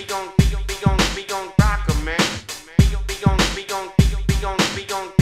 be gon' be gon' be gon' be gon' rock 'em, man. Be gon' be gon' be gon' be gon' be gon'. be on.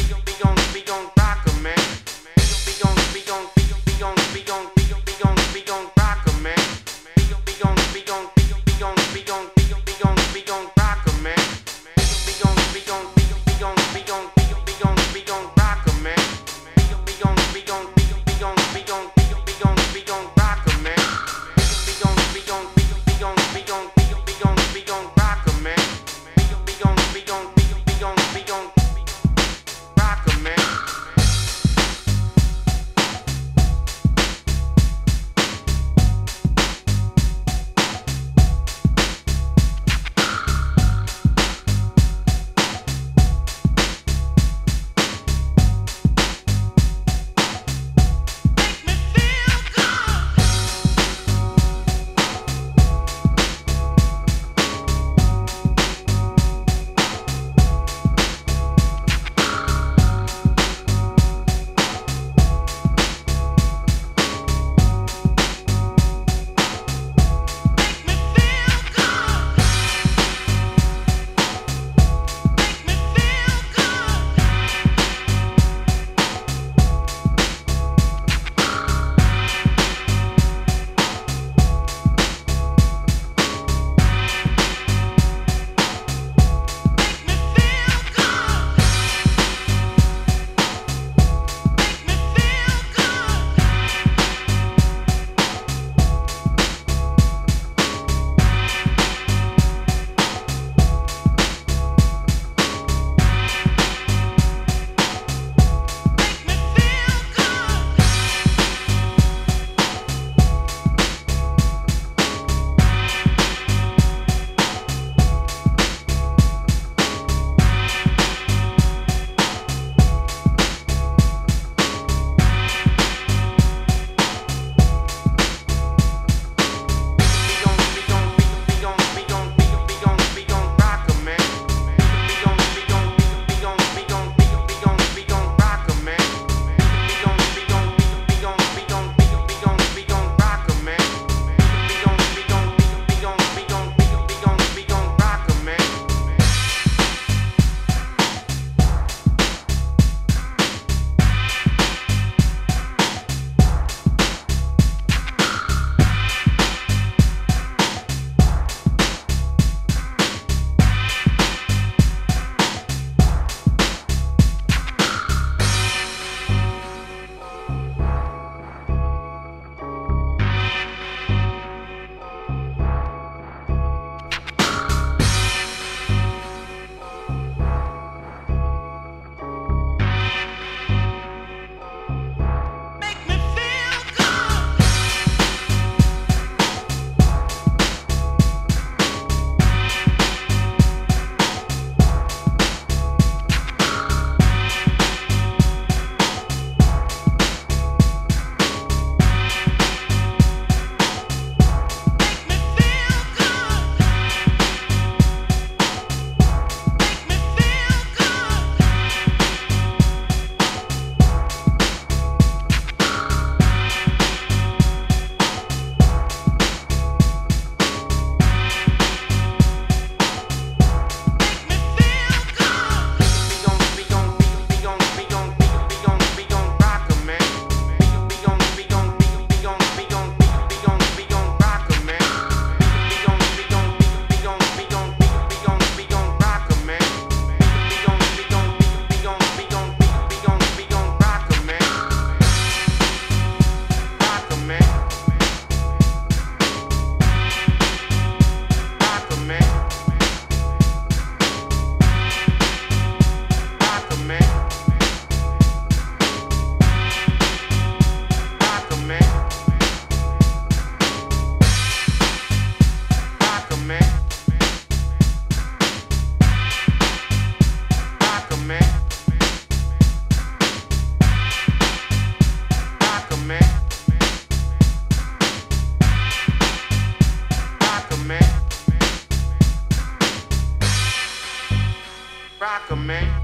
Rock a man.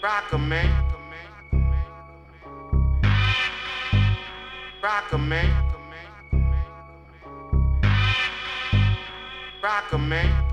Rock a man. Rock a man. Rock a man.